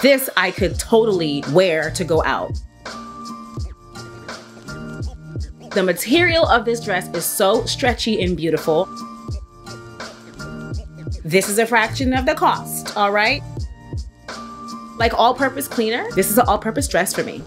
This I could totally wear to go out. The material of this dress is so stretchy and beautiful. This is a fraction of the cost, all right? Like all-purpose cleaner, this is an all-purpose dress for me.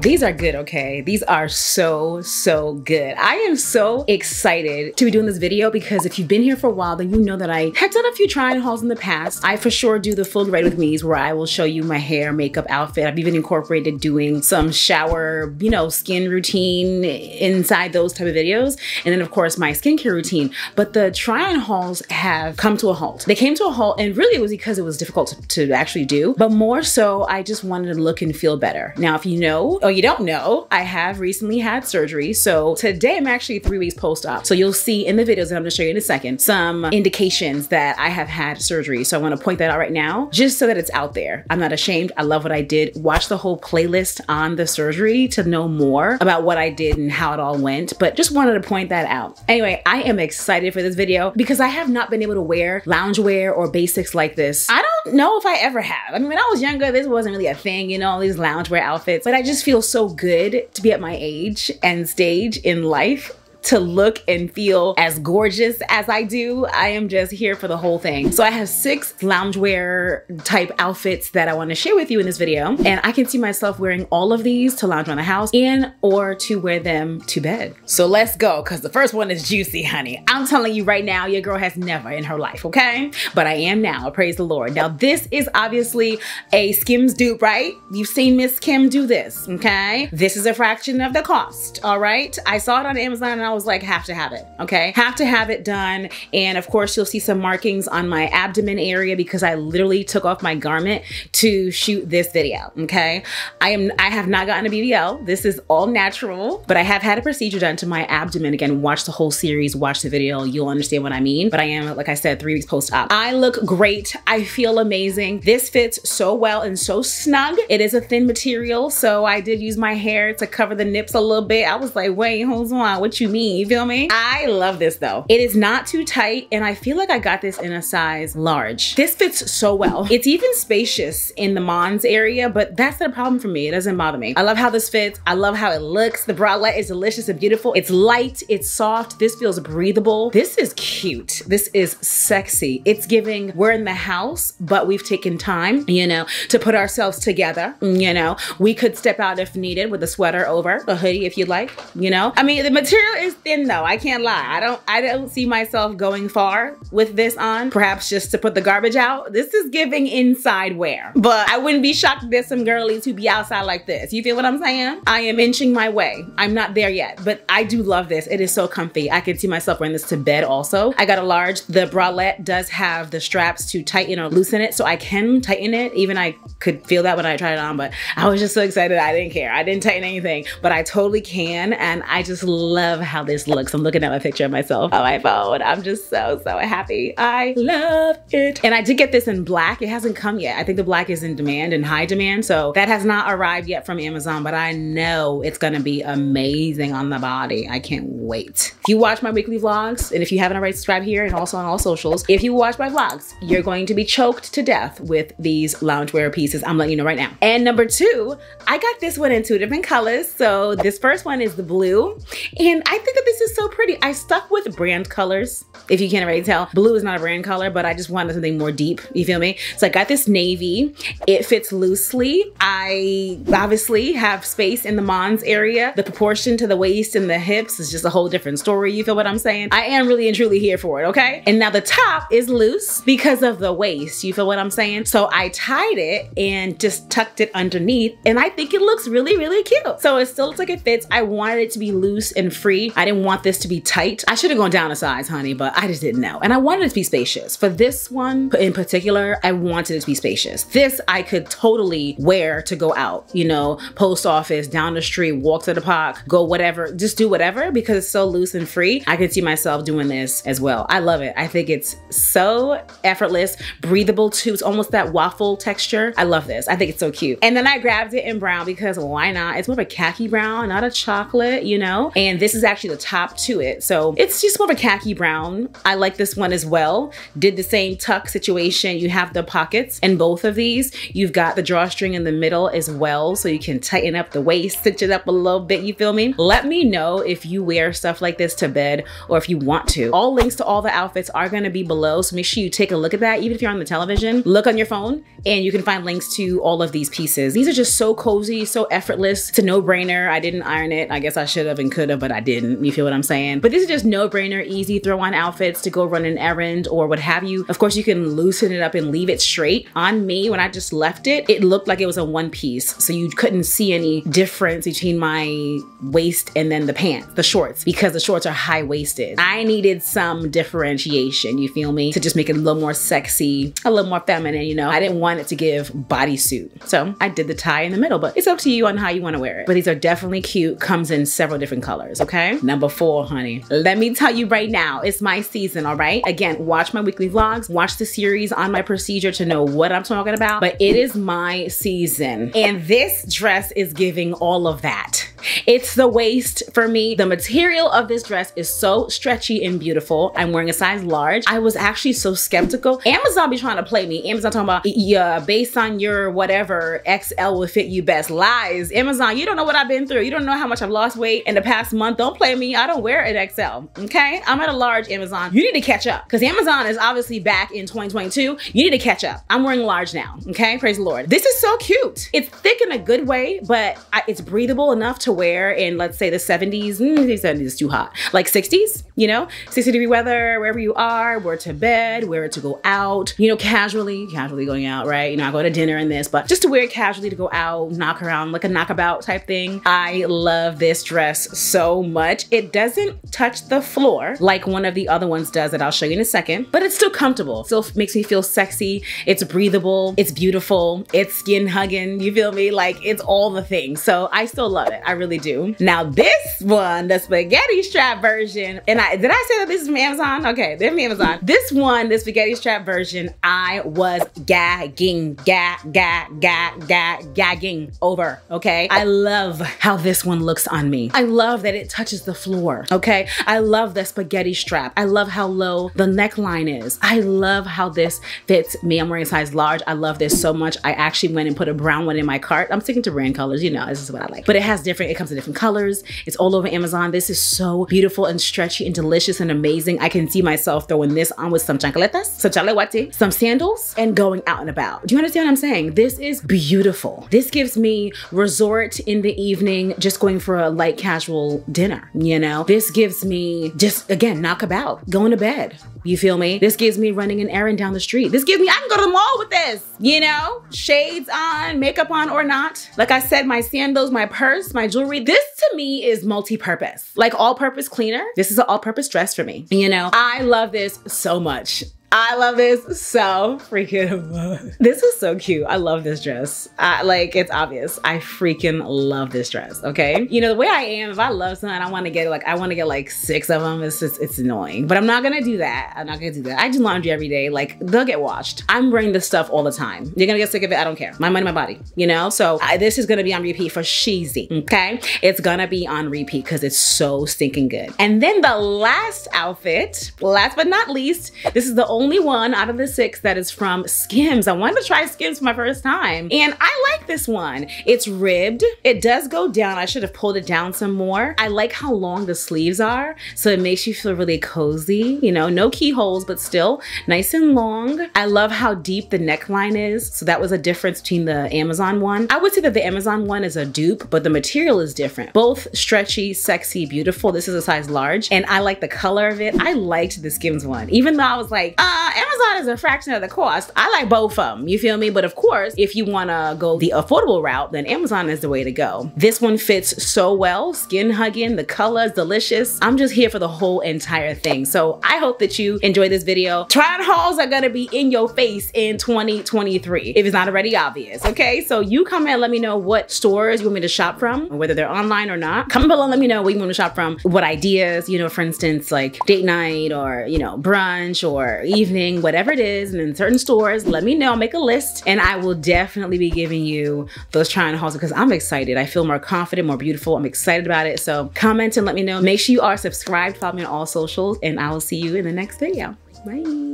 These are good, okay? These are so, so good. I am so excited to be doing this video because if you've been here for a while, then you know that I have done a few trying hauls in the past. I for sure do the full ready with me's where I will show you my hair, makeup, outfit. I've even incorporated doing some shower, you know, skin routine inside those type of videos. And then of course my skincare routine. But the try on hauls have come to a halt. They came to a halt and really it was because it was difficult to, to actually do, but more so I just wanted to look and feel better. Now, if you know, you don't know, I have recently had surgery. So today I'm actually three weeks post-op. So you'll see in the videos that I'm gonna show you in a second, some indications that I have had surgery. So I wanna point that out right now, just so that it's out there. I'm not ashamed, I love what I did. Watch the whole playlist on the surgery to know more about what I did and how it all went, but just wanted to point that out. Anyway, I am excited for this video because I have not been able to wear loungewear or basics like this. I don't know if I ever have. I mean, when I was younger, this wasn't really a thing, you know, all these loungewear outfits, but I just feel so good to be at my age and stage in life to look and feel as gorgeous as I do. I am just here for the whole thing. So I have six loungewear type outfits that I wanna share with you in this video. And I can see myself wearing all of these to lounge around the house and or to wear them to bed. So let's go, cause the first one is juicy, honey. I'm telling you right now, your girl has never in her life, okay? But I am now, praise the Lord. Now this is obviously a Skims dupe, right? You've seen Miss Kim do this, okay? This is a fraction of the cost, all right? I saw it on Amazon and I was like, have to have it, okay? Have to have it done. And of course, you'll see some markings on my abdomen area because I literally took off my garment to shoot this video, okay? I am I have not gotten a BBL. This is all natural, but I have had a procedure done to my abdomen. Again, watch the whole series, watch the video, you'll understand what I mean. But I am, like I said, three weeks post-op. I look great. I feel amazing. This fits so well and so snug. It is a thin material, so I did use my hair to cover the nips a little bit. I was like, wait, hold on, what you mean? You feel me? I love this though. It is not too tight and I feel like I got this in a size large. This fits so well. It's even spacious in the Mons area, but that's not a problem for me. It doesn't bother me. I love how this fits. I love how it looks. The bralette is delicious and beautiful. It's light, it's soft. This feels breathable. This is cute. This is sexy. It's giving, we're in the house, but we've taken time, you know, to put ourselves together, you know. We could step out if needed with a sweater over, a hoodie if you'd like, you know. I mean, the material is thin though. I can't lie. I don't I don't see myself going far with this on. Perhaps just to put the garbage out. This is giving inside wear. But I wouldn't be shocked if there's some girlies who be outside like this. You feel what I'm saying? I am inching my way. I'm not there yet, but I do love this. It is so comfy. I can see myself wearing this to bed also. I got a large. The bralette does have the straps to tighten or loosen it, so I can tighten it. Even I could feel that when I tried it on, but I was just so excited I didn't care. I didn't tighten anything, but I totally can, and I just love how this looks. I'm looking at my picture of myself on my phone. I'm just so, so happy. I love it. And I did get this in black. It hasn't come yet. I think the black is in demand and high demand. So that has not arrived yet from Amazon, but I know it's gonna be amazing on the body. I can't wait. If you watch my weekly vlogs, and if you haven't already subscribed here and also on all socials, if you watch my vlogs, you're going to be choked to death with these loungewear pieces. I'm letting you know right now. And number two, I got this one in two different colors. So this first one is the blue. And I think that this is so pretty. I stuck with brand colors, if you can't already tell. Blue is not a brand color, but I just wanted something more deep, you feel me? So I got this navy. It fits loosely. I obviously have space in the Mons area. The proportion to the waist and the hips is just a whole different story, you feel what I'm saying? I am really and truly here for it, okay? And now the top is loose because of the waist, you feel what I'm saying? So I tied it and just tucked it underneath, and I think it looks really, really cute. So it still looks like it fits. I wanted it to be loose and free. I didn't want this to be tight. I should have gone down a size, honey, but I just didn't know. And I wanted it to be spacious. For this one in particular, I wanted it to be spacious. This I could totally wear to go out, you know, post office, down the street, walk to the park, go whatever, just do whatever because it's so loose and free. I could see myself doing this as well. I love it. I think it's so effortless, breathable too. It's almost that waffle texture. I love this. I think it's so cute. And then I grabbed it in brown because why not? It's more of a khaki brown, not a chocolate, you know? And this is actually the top to it. So it's just more of a khaki brown. I like this one as well. Did the same tuck situation. You have the pockets in both of these. You've got the drawstring in the middle as well. So you can tighten up the waist, stitch it up a little bit, you feel me? Let me know if you wear stuff like this to bed or if you want to. All links to all the outfits are gonna be below. So make sure you take a look at that. Even if you're on the television, look on your phone and you can find links to all of these pieces. These are just so cozy, so effortless. It's a no-brainer. I didn't iron it. I guess I should have and could have, but I didn't. You feel what I'm saying? But this is just no-brainer, easy throw-on outfits to go run an errand or what have you. Of course, you can loosen it up and leave it straight. On me, when I just left it, it looked like it was a one piece. So you couldn't see any difference between my waist and then the pants, the shorts, because the shorts are high-waisted. I needed some differentiation, you feel me? To just make it a little more sexy, a little more feminine, you know? I didn't want it to give bodysuit. So I did the tie in the middle, but it's up to you on how you wanna wear it. But these are definitely cute, comes in several different colors, okay? Number four, honey. Let me tell you right now, it's my season, all right? Again, watch my weekly vlogs, watch the series on my procedure to know what I'm talking about, but it is my season. And this dress is giving all of that. It's the waist for me. The material of this dress is so stretchy and beautiful. I'm wearing a size large. I was actually so skeptical. Amazon be trying to play me. Amazon talking about, yeah, based on your whatever, XL will fit you best. Lies. Amazon, you don't know what I've been through. You don't know how much I've lost weight in the past month. Don't play me. I don't wear an XL, okay? I'm at a large Amazon. You need to catch up because Amazon is obviously back in 2022. You need to catch up. I'm wearing large now, okay? Praise the Lord. This is so cute. It's thick in a good way, but I, it's breathable enough to wear in, let's say, the 70s. Mm, 70s is too hot. Like 60s, you know? 60 degree weather, wherever you are, wear it to bed, wear it to go out, you know, casually, casually going out, right? You know, I go to dinner in this, but just to wear it casually to go out, knock around, like a knockabout type thing. I love this dress so much. It doesn't touch the floor like one of the other ones does that I'll show you in a second, but it's still comfortable. Still makes me feel sexy. It's breathable. It's beautiful. It's skin hugging. You feel me? Like it's all the things. So I still love it. I really do. Now this one, the spaghetti strap version, and I did I say that this is from Amazon? Okay, they're from Amazon. This one, the spaghetti strap version, I was gagging, gag, gag, gag, gag, gagging over. Okay, I love how this one looks on me. I love that it touches the floor. Okay, I love the spaghetti strap. I love how low the neckline is. I love how this fits me. I'm wearing size large. I love this so much. I actually went and put a brown one in my cart. I'm sticking to brand colors. You know, this is what I like. But it has different. It comes in different colors. It's all over Amazon. This is so beautiful and stretchy and delicious and amazing. I can see myself throwing this on with some chancletas, some chalewote, some sandals, and going out and about. Do you understand what I'm saying? This is beautiful. This gives me resort in the evening, just going for a light casual dinner, you know? This gives me just, again, knock about, going to bed. You feel me? This gives me running an errand down the street. This gives me, I can go to the mall with this, you know? Shades on, makeup on or not. Like I said, my sandals, my purse, my jewelry. This to me is multi-purpose. Like all-purpose cleaner. This is an all-purpose dress for me. You know, I love this so much. I love this so freaking much. This is so cute. I love this dress. I, like, it's obvious. I freaking love this dress, okay? You know, the way I am, if I love something, I want to get like, I want to get like six of them. It's just, it's annoying. But I'm not gonna do that. I'm not gonna do that. I do laundry every day. Like, they'll get washed. I'm wearing this stuff all the time. You're gonna get sick of it. I don't care. My money, my body, you know? So I, this is gonna be on repeat for Sheezy, okay? It's gonna be on repeat because it's so stinking good. And then the last outfit, last but not least, this is the only only one out of the six that is from Skims. I wanted to try Skims for my first time and I like this one. It's ribbed. It does go down. I should have pulled it down some more. I like how long the sleeves are. So it makes you feel really cozy, you know, no keyholes, but still nice and long. I love how deep the neckline is. So that was a difference between the Amazon one. I would say that the Amazon one is a dupe, but the material is different. Both stretchy, sexy, beautiful. This is a size large and I like the color of it. I liked the Skims one, even though I was like, ah, uh, Amazon is a fraction of the cost. I like both of them, you feel me? But of course, if you wanna go the affordable route, then Amazon is the way to go. This one fits so well, skin hugging, the color is delicious. I'm just here for the whole entire thing. So I hope that you enjoy this video. Try hauls are gonna be in your face in 2023, if it's not already obvious, okay? So you comment and let me know what stores you want me to shop from, whether they're online or not. Comment below let me know where you want to shop from, what ideas, you know, for instance, like date night or, you know, brunch or evening, whatever it is, and in certain stores, let me know, make a list, and I will definitely be giving you those try on hauls because I'm excited. I feel more confident, more beautiful. I'm excited about it. So comment and let me know. Make sure you are subscribed, follow me on all socials, and I will see you in the next video. Bye.